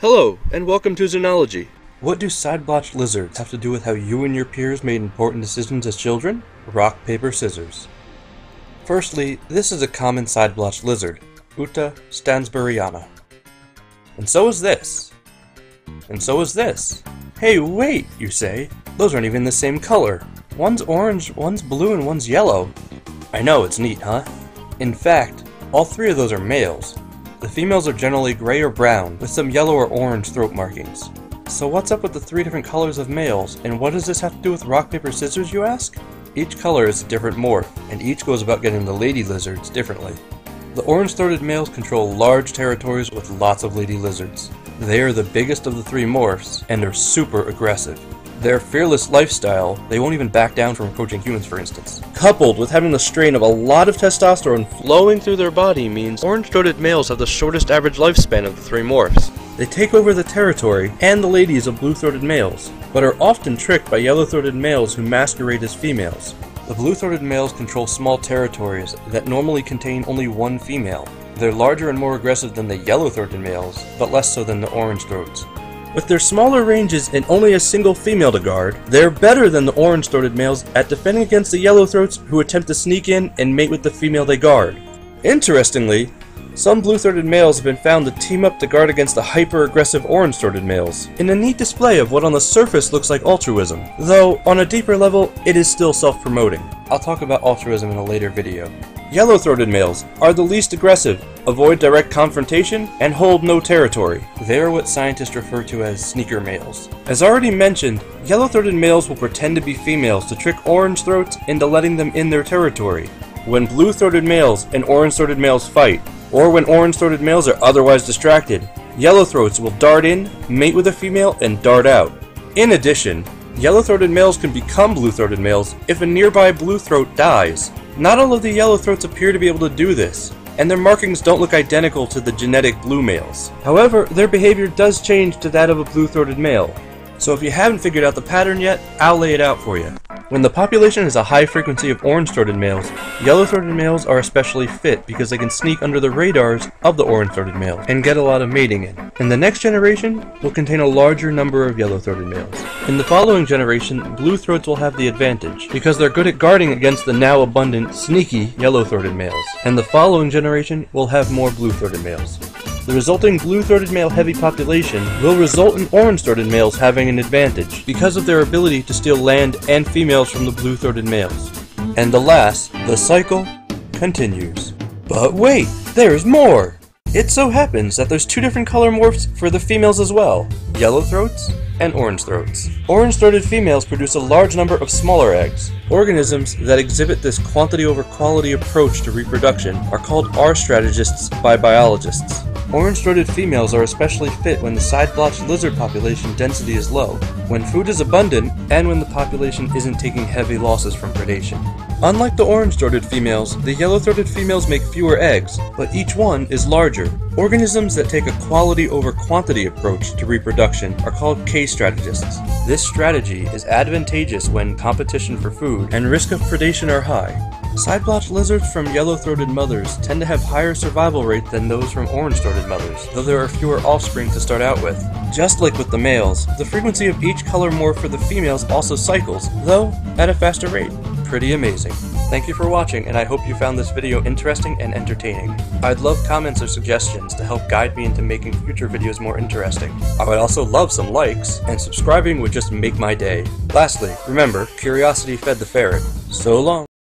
Hello, and welcome to Zooknowledgey. What do side-blotched lizards have to do with how you and your peers made important decisions as children? Rock, paper, scissors. Firstly, this is a common side-blotched lizard, Uta stansburiana. And so is this. And so is this. Hey, wait, you say. Those aren't even the same color. One's orange, one's blue, and one's yellow. I know, it's neat, huh? In fact, all three of those are males, the females are generally gray or brown, with some yellow or orange throat markings. So what's up with the three different colors of males, and what does this have to do with rock, paper, scissors, you ask? Each color is a different morph, and each goes about getting the lady lizards differently. The orange-throated males control large territories with lots of lady lizards. They are the biggest of the three morphs, and are super aggressive. Their fearless lifestyle, they won't even back down from approaching humans for instance. Coupled with having the strain of a lot of testosterone flowing through their body means orange-throated males have the shortest average lifespan of the three morphs. They take over the territory and the ladies of blue-throated males, but are often tricked by yellow-throated males who masquerade as females. The blue-throated males control small territories that normally contain only one female. They're larger and more aggressive than the yellow-throated males, but less so than the orange-throats. With their smaller ranges and only a single female to guard, they're better than the orange-throated males at defending against the yellow-throats who attempt to sneak in and mate with the female they guard. Interestingly, some blue-throated males have been found to team up to guard against the hyper-aggressive orange-throated males, in a neat display of what on the surface looks like altruism, though on a deeper level it is still self-promoting. I'll talk about altruism in a later video. Yellow-throated males are the least aggressive, avoid direct confrontation, and hold no territory. They are what scientists refer to as sneaker males. As already mentioned, yellow-throated males will pretend to be females to trick orange-throats into letting them in their territory. When blue-throated males and orange-throated males fight, or when orange-throated males are otherwise distracted, yellow-throats will dart in, mate with a female, and dart out. In addition, yellow-throated males can become blue-throated males if a nearby blue-throat dies. Not all of the yellow throats appear to be able to do this, and their markings don't look identical to the genetic blue males. However, their behavior does change to that of a blue-throated male. So if you haven't figured out the pattern yet, I'll lay it out for you. When the population has a high frequency of orange-throated males, yellow-throated males are especially fit because they can sneak under the radars of the orange-throated males and get a lot of mating in. And the next generation will contain a larger number of yellow-throated males. In the following generation, blue-throats will have the advantage because they're good at guarding against the now abundant, sneaky yellow-throated males. And the following generation will have more blue-throated males. The resulting blue-throated male heavy population will result in orange-throated males having an advantage because of their ability to steal land and females from the blue-throated males. And alas, the cycle continues. But wait, there's more! It so happens that there's two different color morphs for the females as well, yellow throats and orange throats. Orange-throated females produce a large number of smaller eggs. Organisms that exhibit this quantity over quality approach to reproduction are called R strategists by biologists. Orange-throated females are especially fit when the side-blotched lizard population density is low, when food is abundant, and when the population isn't taking heavy losses from predation. Unlike the orange-throated females, the yellow-throated females make fewer eggs, but each one is larger. Organisms that take a quality over quantity approach to reproduction are called K strategists. This strategy is advantageous when competition for food and risk of predation are high. Side-blotched lizards from yellow-throated mothers tend to have higher survival rate than those from orange-throated mothers, though there are fewer offspring to start out with. Just like with the males, the frequency of each color morph for the females also cycles, though at a faster rate. Pretty amazing. Thank you for watching, and I hope you found this video interesting and entertaining. I'd love comments or suggestions to help guide me into making future videos more interesting. I would also love some likes, and subscribing would just make my day. Lastly, remember, curiosity fed the ferret. So long.